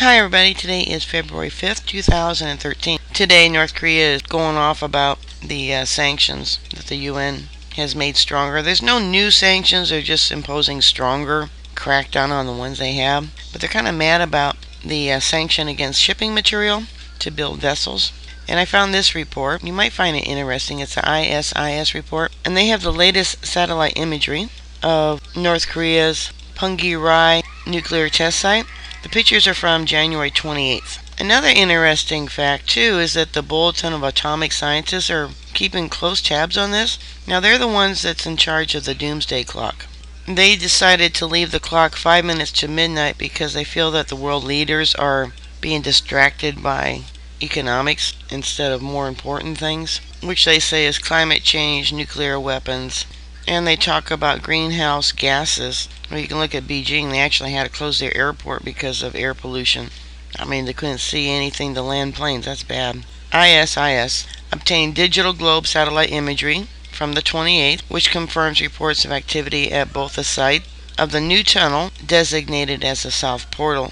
Hi everybody, today is February 5th, 2013. Today North Korea is going off about the uh, sanctions that the UN has made stronger. There's no new sanctions, they're just imposing stronger crackdown on the ones they have. But they're kind of mad about the uh, sanction against shipping material to build vessels. And I found this report. You might find it interesting. It's the ISIS report. And they have the latest satellite imagery of North Korea's Punggye-ri nuclear test site. The pictures are from January 28th. Another interesting fact, too, is that the Bulletin of Atomic Scientists are keeping close tabs on this. Now, they're the ones that's in charge of the doomsday clock. They decided to leave the clock five minutes to midnight because they feel that the world leaders are being distracted by economics instead of more important things, which they say is climate change, nuclear weapons, and they talk about greenhouse gases. Well, you can look at Beijing. They actually had to close their airport because of air pollution. I mean, they couldn't see anything to land planes. That's bad. ISIS obtained DigitalGlobe satellite imagery from the 28th, which confirms reports of activity at both the site of the new tunnel designated as the South Portal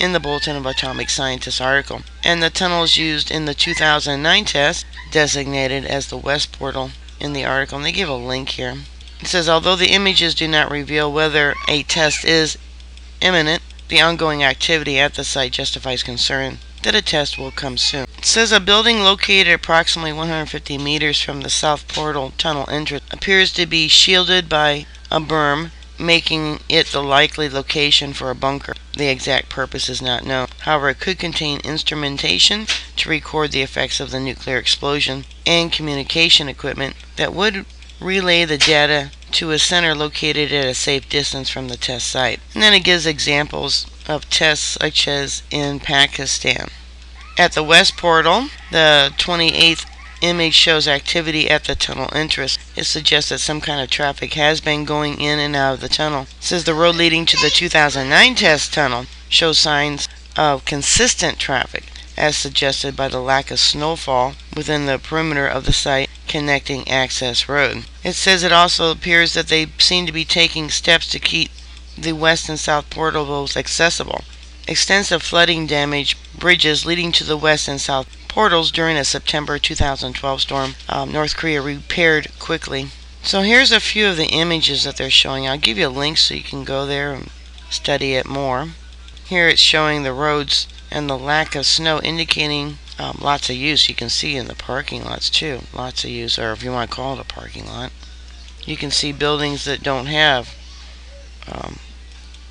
in the Bulletin of Atomic Scientists article, and the tunnels used in the 2009 test designated as the West Portal in the article. And they give a link here. It says, although the images do not reveal whether a test is imminent, the ongoing activity at the site justifies concern that a test will come soon. It says a building located approximately 150 meters from the South Portal tunnel entrance appears to be shielded by a berm, making it the likely location for a bunker. The exact purpose is not known. However, it could contain instrumentation to record the effects of the nuclear explosion and communication equipment that would relay the data to a center located at a safe distance from the test site. And then it gives examples of tests such as in Pakistan. At the west portal, the 28th image shows activity at the tunnel entrance. It suggests that some kind of traffic has been going in and out of the tunnel. It says the road leading to the 2009 test tunnel shows signs of consistent traffic, as suggested by the lack of snowfall within the perimeter of the site connecting access road. It says it also appears that they seem to be taking steps to keep the west and south portals accessible. Extensive flooding damaged bridges leading to the west and south portals during a September 2012 storm. Um, North Korea repaired quickly. So here's a few of the images that they're showing. I'll give you a link so you can go there and study it more. Here it's showing the roads and the lack of snow indicating um, lots of use. You can see in the parking lots too. Lots of use, or if you want to call it a parking lot. You can see buildings that don't have um,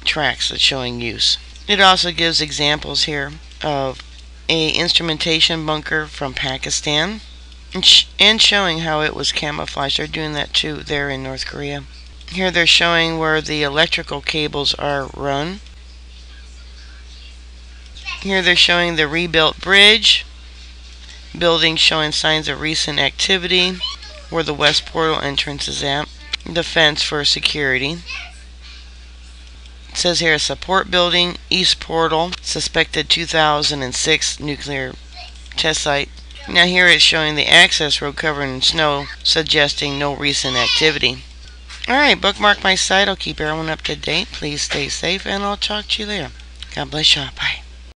tracks that's showing use. It also gives examples here of a instrumentation bunker from Pakistan and, sh and showing how it was camouflaged. They're doing that too there in North Korea. Here they're showing where the electrical cables are run. Here they're showing the rebuilt bridge building showing signs of recent activity where the west portal entrance is at. The fence for security. It says here a support building, east portal, suspected 2006 nuclear test site. Now here it's showing the access road covered in snow, suggesting no recent activity. Alright, bookmark my site. I'll keep everyone up to date. Please stay safe, and I'll talk to you later. God bless you. Bye.